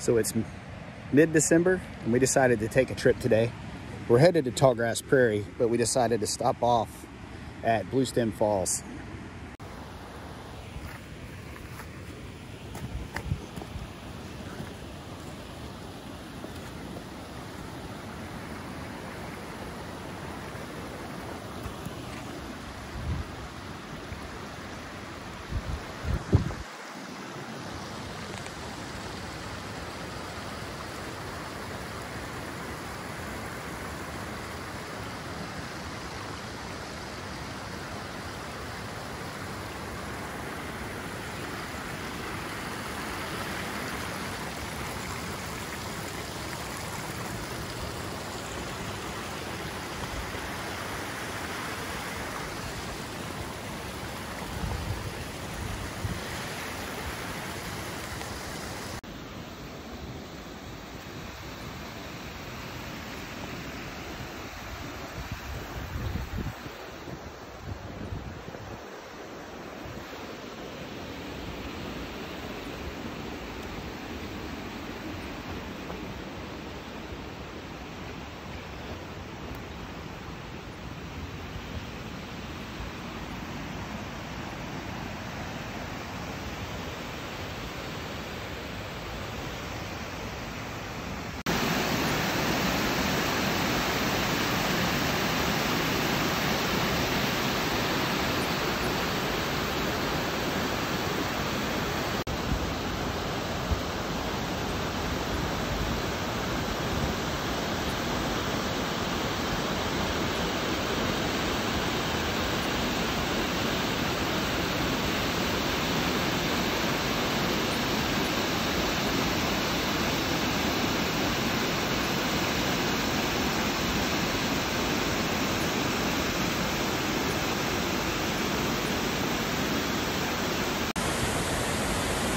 So it's mid-December and we decided to take a trip today. We're headed to Tallgrass Prairie, but we decided to stop off at Bluestem Falls.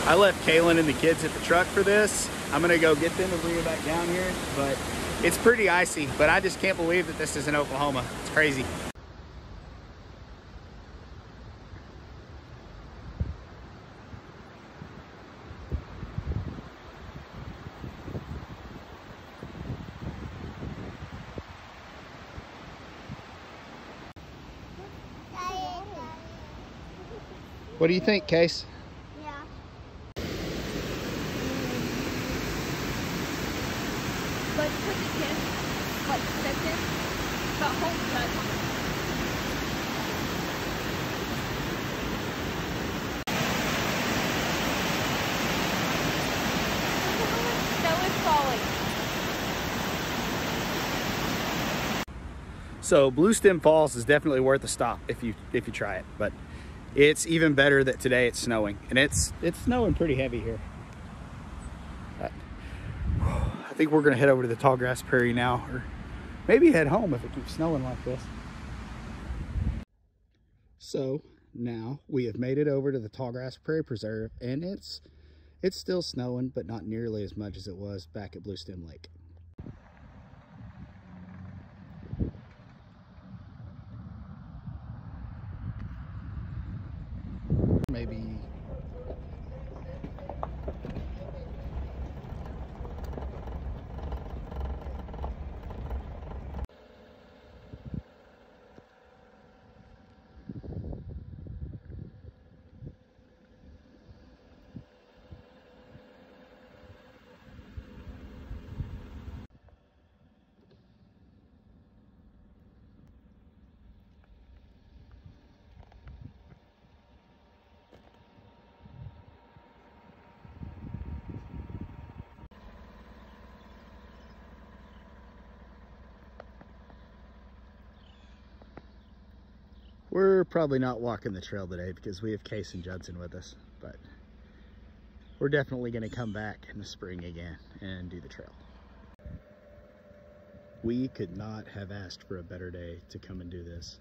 I left Kaylin and the kids at the truck for this. I'm gonna go get them and bring it back down here, but it's pretty icy, but I just can't believe that this is in Oklahoma. It's crazy. What do you think, Case? Yeah. But put the kiss, like but falling. So Bluestem Falls is definitely worth a stop if you if you try it. But it's even better that today it's snowing, and it's it's snowing pretty heavy here. I think we're gonna head over to the Tallgrass Prairie now, or maybe head home if it keeps snowing like this. So now we have made it over to the Tallgrass Prairie Preserve, and it's it's still snowing, but not nearly as much as it was back at Bluestem Lake. maybe We're probably not walking the trail today because we have Case and Judson with us, but we're definitely going to come back in the spring again and do the trail. We could not have asked for a better day to come and do this.